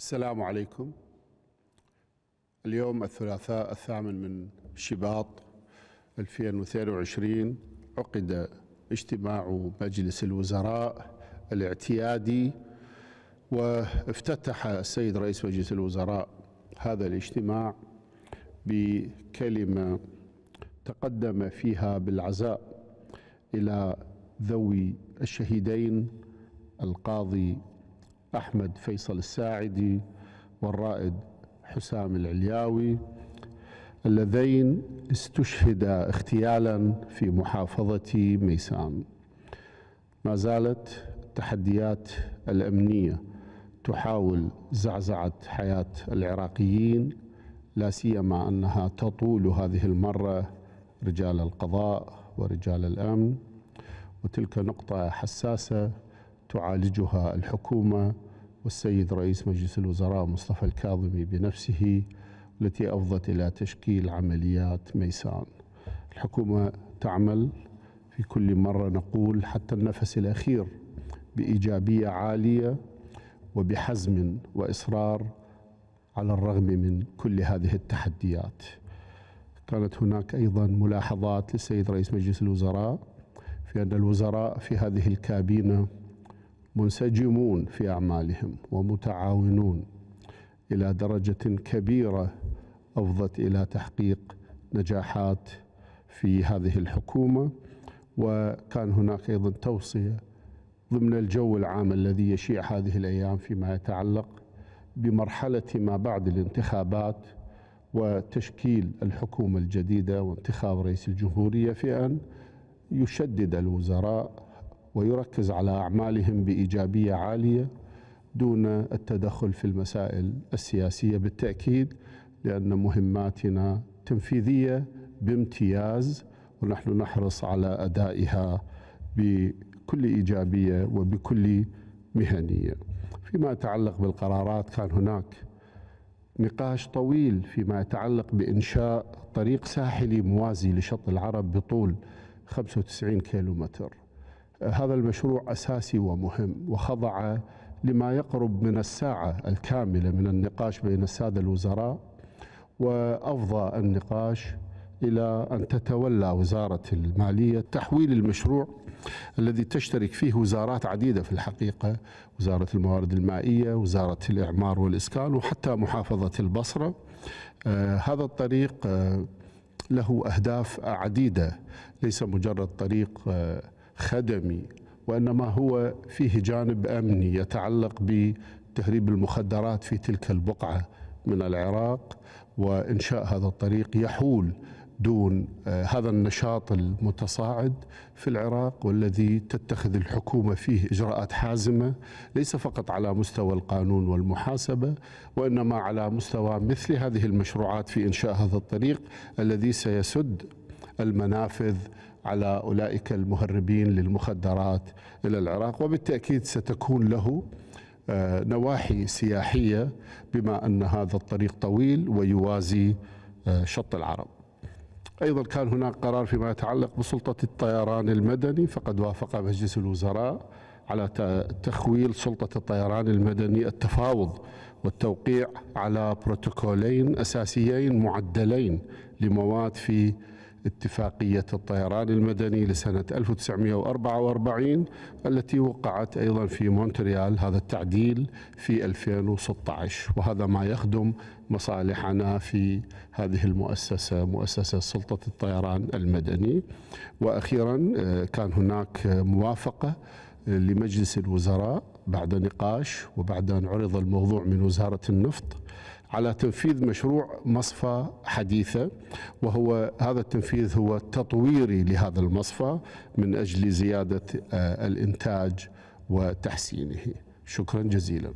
السلام عليكم. اليوم الثلاثاء الثامن من شباط 2022 عقد اجتماع مجلس الوزراء الاعتيادي وافتتح السيد رئيس مجلس الوزراء هذا الاجتماع بكلمة تقدم فيها بالعزاء إلى ذوي الشهيدين القاضي أحمد فيصل الساعدي والرائد حسام العلياوي اللذين استشهدا اغتيالا في محافظة ميسان. ما زالت التحديات الأمنية تحاول زعزعة حياة العراقيين لا سيما أنها تطول هذه المرة رجال القضاء ورجال الأمن. وتلك نقطة حساسة تعالجها الحكومة والسيد رئيس مجلس الوزراء مصطفى الكاظمي بنفسه التي أفضت إلى تشكيل عمليات ميسان. الحكومة تعمل في كل مرة نقول حتى النفس الأخير بإيجابية عالية وبحزم وإصرار على الرغم من كل هذه التحديات. كانت هناك أيضا ملاحظات للسيد رئيس مجلس الوزراء في أن الوزراء في هذه الكابينة منسجمون في أعمالهم ومتعاونون إلى درجة كبيرة أفضت إلى تحقيق نجاحات في هذه الحكومة. وكان هناك أيضا توصية ضمن الجو العام الذي يشيع هذه الأيام فيما يتعلق بمرحلة ما بعد الانتخابات وتشكيل الحكومة الجديدة وانتخاب رئيس الجمهورية في أن يشدد الوزراء ويركز على أعمالهم بإيجابية عالية دون التدخل في المسائل السياسية بالتأكيد لأن مهماتنا تنفيذية بامتياز ونحن نحرص على أدائها بكل إيجابية وبكل مهنية. فيما يتعلق بالقرارات كان هناك نقاش طويل فيما يتعلق بإنشاء طريق ساحلي موازي لشط العرب بطول 95 كيلومتر. هذا المشروع أساسي ومهم وخضع لما يقرب من الساعة الكاملة من النقاش بين السادة الوزراء وأفضى النقاش إلى أن تتولى وزارة المالية تحويل المشروع الذي تشترك فيه وزارات عديدة في الحقيقة وزارة الموارد المائية وزارة الإعمار والإسكان وحتى محافظة البصرة. آه هذا الطريق آه له أهداف عديدة ليس مجرد طريق آه خدمي وإنما هو فيه جانب أمني يتعلق بتهريب المخدرات في تلك البقعة من العراق وإنشاء هذا الطريق يحول دون هذا النشاط المتصاعد في العراق والذي تتخذ الحكومة فيه إجراءات حازمة ليس فقط على مستوى القانون والمحاسبة وإنما على مستوى مثل هذه المشروعات في إنشاء هذا الطريق الذي سيسد المنافذ على أولئك المهربين للمخدرات إلى العراق وبالتأكيد ستكون له نواحي سياحية بما أن هذا الطريق طويل ويوازي شط العرب. أيضا كان هناك قرار فيما يتعلق بسلطة الطيران المدني فقد وافق مجلس الوزراء على تخويل سلطة الطيران المدني التفاوض والتوقيع على بروتوكولين أساسيين معدلين لمواد في اتفاقية الطيران المدني لسنة 1944 التي وقعت أيضا في مونتريال هذا التعديل في 2016 وهذا ما يخدم مصالحنا في هذه المؤسسة مؤسسة سلطة الطيران المدني. وأخيرا كان هناك موافقة لمجلس الوزراء بعد نقاش وبعد أن عرض الموضوع من وزارة النفط على تنفيذ مشروع مصفى حديثة وهو هذا التنفيذ هو تطويري لهذا المصفى من أجل زيادة الإنتاج وتحسينه. شكرا جزيلا.